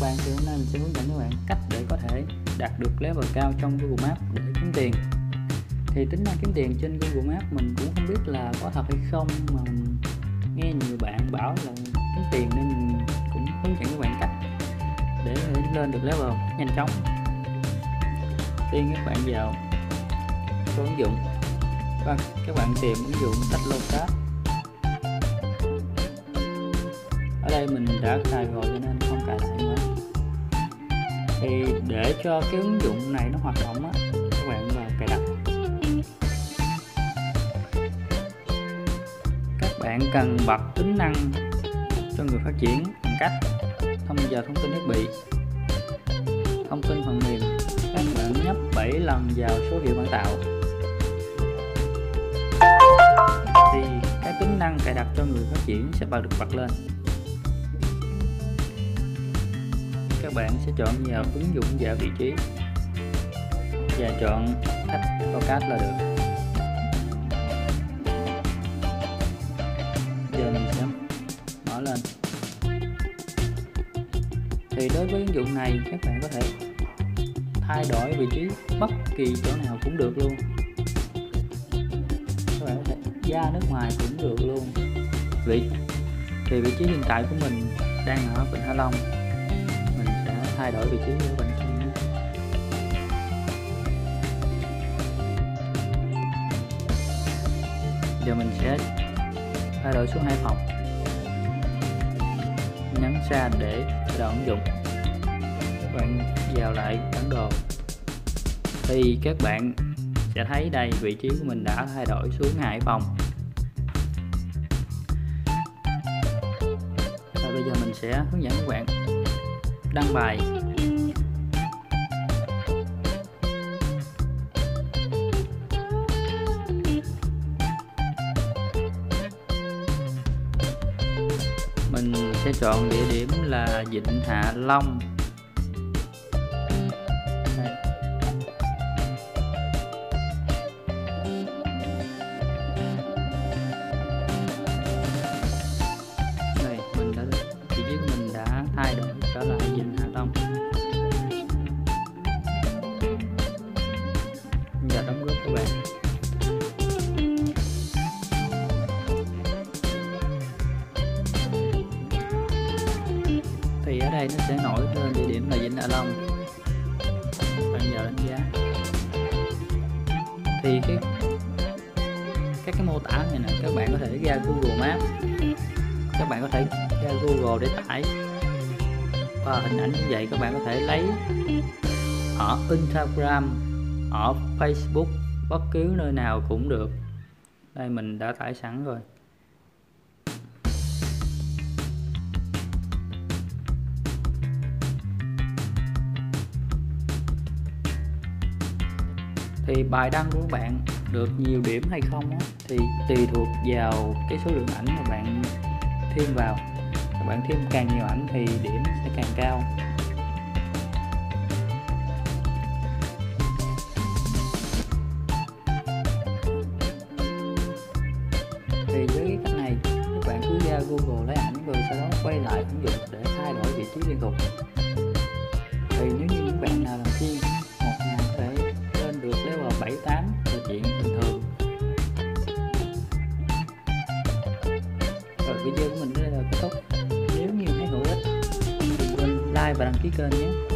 các bạn thì hôm nay mình sẽ hướng dẫn các bạn cách để có thể đạt được level cao trong Google Maps để kiếm tiền. Thì tính năng kiếm tiền trên Google Maps mình cũng không biết là có thật hay không, mà mình nghe nhiều bạn bảo là kiếm tiền nên mình cũng hướng dẫn các bạn cách để lên được level nhanh chóng. Tiên các bạn vào số ứng dụng. Và các bạn tìm ứng dụng tách Locast ở đây mình đã cài rồi cho nên không cài lại nữa thì để cho cái ứng dụng này nó hoạt động á, các bạn vào cài đặt. Các bạn cần bật tính năng cho người phát triển bằng cách thông giờ thông tin thiết bị. Thông tin phần mềm, các bạn nhấp 7 lần vào số hiệu bản tạo. Thì cái tính năng cài đặt cho người phát triển sẽ bật được bật lên. Các bạn sẽ chọn vào ứng dụng và vị trí và chọn khách podcast là được. Giờ mình sẽ mở lên. Thì đối với ứng dụng này, các bạn có thể thay đổi vị trí bất kỳ chỗ nào cũng được luôn. Các bạn có thể ra nước ngoài cũng được luôn. Vị, thì vị trí hiện tại của mình đang ở Vịnh Hạ Long thay đổi vị trí của bạn thân. nhé giờ mình sẽ thay đổi xuống hai phòng. Nhấn xa để khởi động ứng dụng. Bạn vào lại bản đồ. Thì các bạn sẽ thấy đây, vị trí của mình đã thay đổi xuống hai phòng. Và bây giờ mình sẽ hướng dẫn các bạn đăng bài. Mình sẽ chọn địa điểm là Vịnh Hạ Long. Thì ở đây nó sẽ nổi lên địa điểm là Vịnh Hạ Long. Bạn giờ đánh giá. Thì cái, các cái mô tả này nè, các bạn có thể ra Google Maps. Các bạn có thể ra Google để tải và hình ảnh như vậy. Các bạn có thể lấy ở Instagram, ở Facebook, bất cứ nơi nào cũng được. Đây mình đã tải sẵn rồi. Thì bài đăng của bạn được nhiều điểm hay không á, thì tùy thuộc vào cái số lượng ảnh mà bạn thêm vào. Các bạn thêm càng nhiều ảnh thì điểm sẽ càng cao. Thì với cái cách này các bạn cứ ra Google lấy ảnh rồi sau đó quay lại ứng dụng để thay đổi vị trí liên tục. Thì nếu như các bạn nào làm chuyên rồi video của mình đây là kết thúc. Nếu như thấy hữu ích đừng quên like và đăng ký kênh nhé.